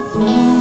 Mm-hmm.